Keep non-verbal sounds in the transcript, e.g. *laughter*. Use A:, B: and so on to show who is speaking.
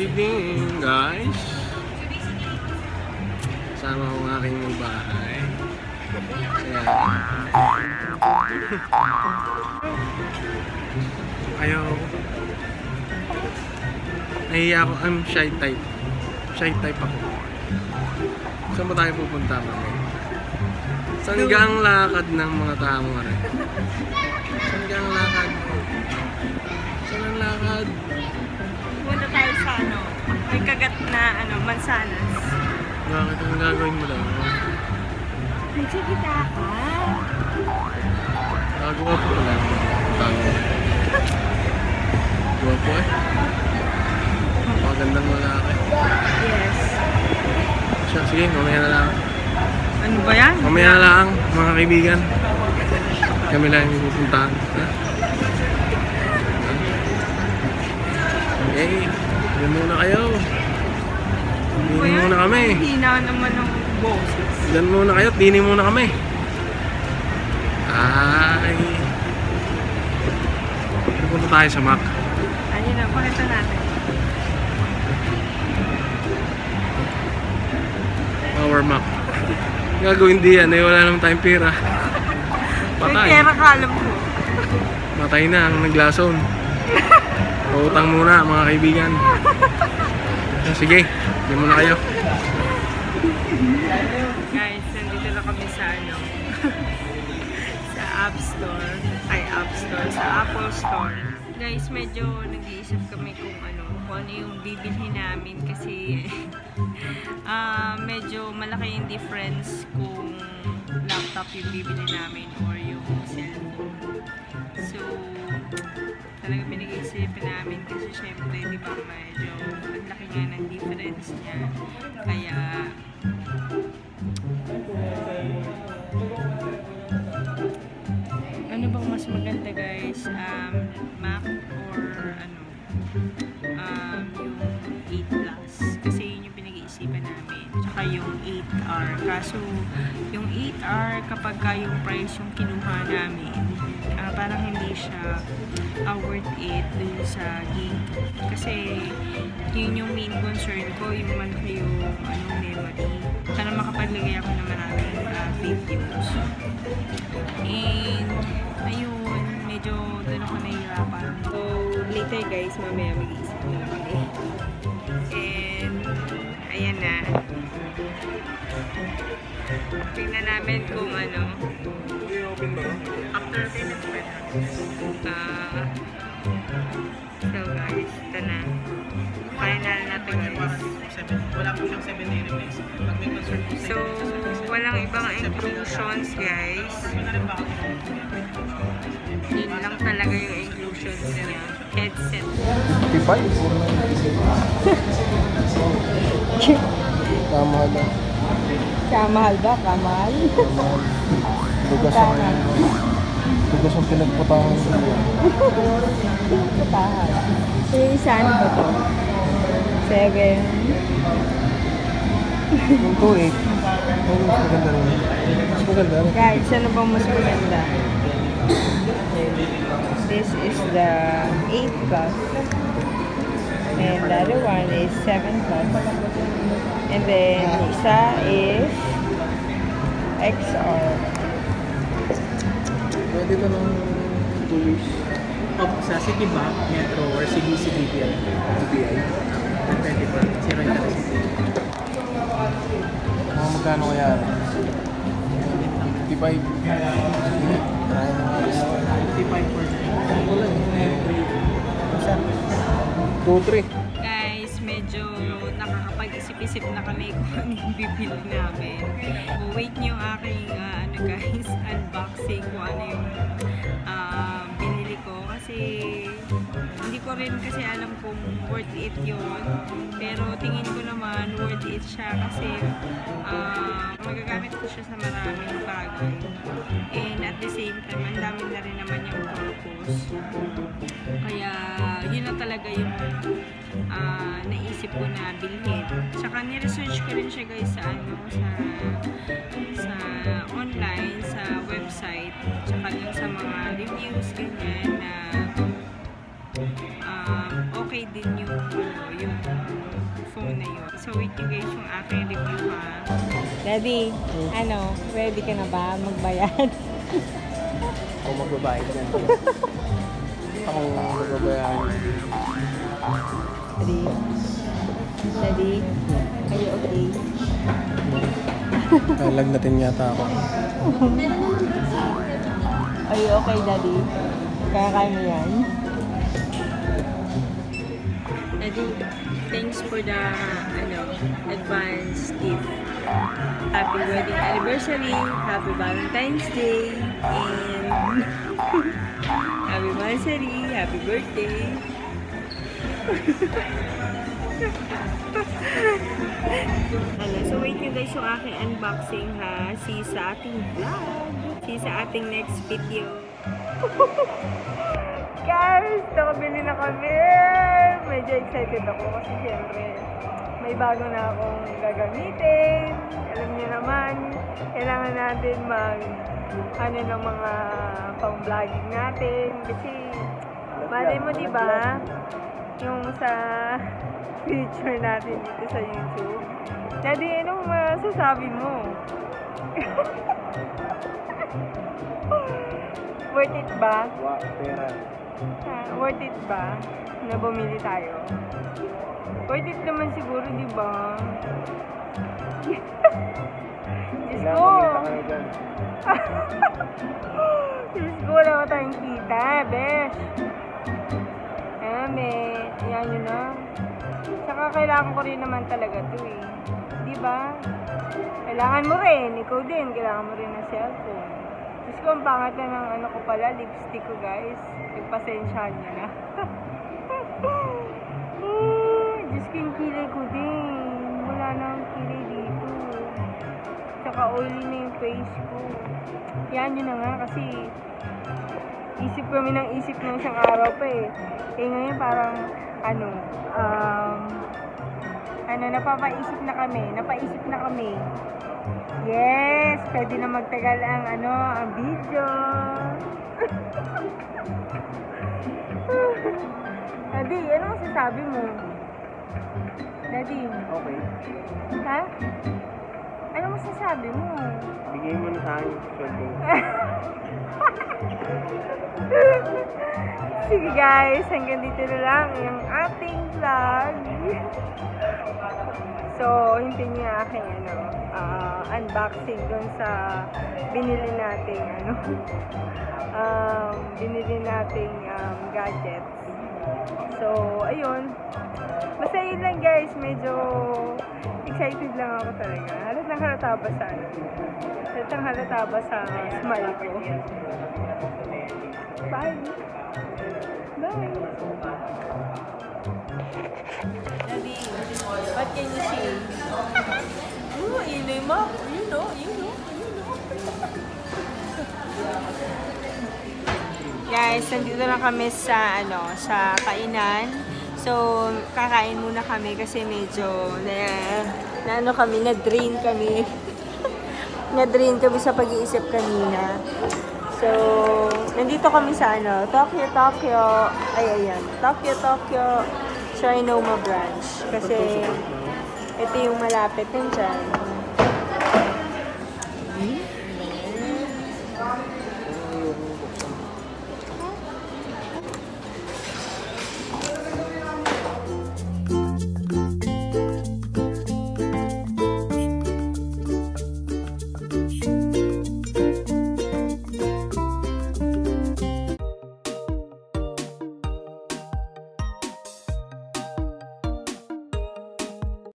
A: Good evening, guys. Kasama ko ang aking bahay. *laughs* Ayaw. Nahiya ako. I'm shy type. Shy type ako. Saan ba tayo pupunta mamaya? Saan ga ang lakad ng mga tao nga rin? Saan ga ang lakad? Saan ang lakad?
B: Punta tayo ano, may kagat na ano, mansanas.
A: Bakit ang gagawin mo lang?
B: Nagsikita ka?
A: Gagawa po pala. Tago. Gawa po eh. Magandang lalaki.
B: Yes.
A: Siya, sige, mamaya na lang.
B: Ano ba yan?
A: Mamaya na lang, mga kaibigan. Kami lang yung pupuntahan. Ha? Okay, yun muna kayo.
B: Yan?
A: muna kami.
B: Hina naman ng boses.
A: Diyan muna kayo, dini muna kami. Ay. Pupunta tayo sa Mac.
B: Ayun na, pakita natin.
A: Power Mac. Gagawin di yan, eh, wala naman tayong pera. *laughs*
B: May
A: Patay.
B: pera ka alam ko.
A: Matay na ang naglason. *laughs* Pautang muna mga kaibigan. *laughs* Sige, hindi muna kayo.
B: Guys, nandito na kami sa ano, *laughs* sa App Store. Ay, App Store. Sa Apple Store. Guys, medyo nag-iisip kami kung ano, kung ano yung bibilhin namin kasi *laughs* ah medyo malaki yung difference kung laptop yung bibili namin or yung cellphone. So, talaga kasi syempre, di ba, medyo ang laki nga ng difference niya. Kaya, ano bang mas maganda guys? Um, Mac or ano? Um, yung 8 Plus. Kasi yun yung pinag-iisipan namin. Tsaka yung 8R. Kaso, yung 8R, kapag ka yung price yung kinuha namin, parang hindi siya ah, worth it dun sa gig. Kasi, yun yung main concern ko, yung malaki yung ano, memory. Para makapaglagay ako ng maraming ah, videos. And, ayun, medyo doon ako nahihirapan. So, later guys, mamaya mag-iisip na kami. And, ayan na. Tingnan namin kung ano. Payment pa Ah, so guys, ito na. Final na to guys.
C: Wala po siyang 7 day replace.
B: So, walang ibang inclusions guys. Yun lang talaga yung inclusions niya. Headset.
A: Na.
B: Kamahal ba? Kamahal? Ang
A: Tugas ang pinagputahan.
B: Kamahal. So, yung isa ano ba to? Seven.
A: Yung 2.8. Oh, mas maganda rin. Mas maganda rin.
B: Guys, ano bang mas maganda? This is the 8 plus. And the other one is 7 plus. And then, isa is XR.
A: Pwede ka ng 2 years.
C: O, sa Citibank, Metro, or CBCBPL.
A: GPI.
C: Pwede pa. Zero interest.
A: Mga magkano kaya? 55. Ay,
C: 55 for
A: Two, three.
B: Nakakapag-isip-isip na kami *laughs* kung ano yung bibili namin. Wait nyo aking, ah, ano guys, *laughs* unboxing kung ano yung ah, binili ko. Kasi, hindi ko rin kasi alam kung worth it yun. Pero tingin ko naman worth it siya kasi ah, magagamit ko siya sa maraming bagay. And at the same time, ang dami na rin naman yung purpose. Kaya, yun na talaga yung uh, naisip ko na bilhin. Tsaka ni-research ko rin siya guys sa ano, sa sa online, sa website, tsaka dun sa mga reviews, ganyan na um, okay din yung, yung phone na yun. So, with you guys yung aking review ha. Daddy, ano, ready ka na ba magbayad?
A: Ako magbabayad na. *laughs* Ako magbabayad.
B: Daddy? Daddy? Are you okay? *laughs*
A: Nalag natin yata ako.
B: Are you okay, Daddy? Kaya kaya mo yan? Daddy, thanks for the ano, advance gift. Happy wedding anniversary, happy Valentine's Day, and *laughs* happy anniversary, happy birthday. Ano, so wait nyo guys yung aking unboxing ha. See sa ating vlog. See sa ating next video. *laughs* guys, nakabili na kami. Medyo excited ako kasi syempre may bago na akong gagamitin. Alam niyo naman, kailangan natin mag ano ng mga pang-vlogging natin. Kasi, malay mo, di ba? Yung sa future natin dito sa YouTube. Daddy, anong masasabi mo? *laughs* Worth it ba?
A: Wa, pera.
B: Ah, worth it ba na bumili tayo? Worth it naman siguro, di ba? *laughs* Diyos ko! *laughs* kailangan ko rin naman talaga to eh. Di ba? Kailangan mo rin, ikaw din, kailangan mo rin ng cellphone. Diyos ko, ang pangat ng ano ko pala, lipstick ko guys. Pagpasensyahan niyo na. *laughs* Diyos ko, yung kilay ko din. Wala na ang kilay dito. Tsaka oily na yung face ko. Yan yun na nga kasi isip kami ng isip ng isang araw pa eh. Eh ngayon parang ano, um, ano, napapaisip na kami, napaisip na kami. Yes, pwede na magtagal ang ano, ang video. *laughs* Daddy, ano masasabi mo? Daddy,
A: Okay.
B: ha? Ano masasabi mo?
A: Bigay mo na sa akin yung sweldo. *laughs*
B: Sige guys, hanggang dito na lang yung ating vlog. So, niyo yung aking ano, ah, unboxing dun sa binili nating ano, *laughs* um, binili nating um, gadgets. So, ayun. Basta yun lang guys, medyo excited lang ako talaga. Halatang halata ba sa ano? Halatang halata ba sa smile ko? Bye! Bye! Daddy, what can you say? Ooh, inay mo. You know, you know, you know. Guys, nandito na kami sa ano, sa kainan. So, kakain muna kami kasi medyo na, na ano kami, na-drain kami. *laughs* na-drain kami sa pag-iisip kanina. So, nandito kami sa ano, Tokyo, Tokyo, ay, ayan, Tokyo, Tokyo, Trinoma branch. Kasi, ito yung malapit din dyan.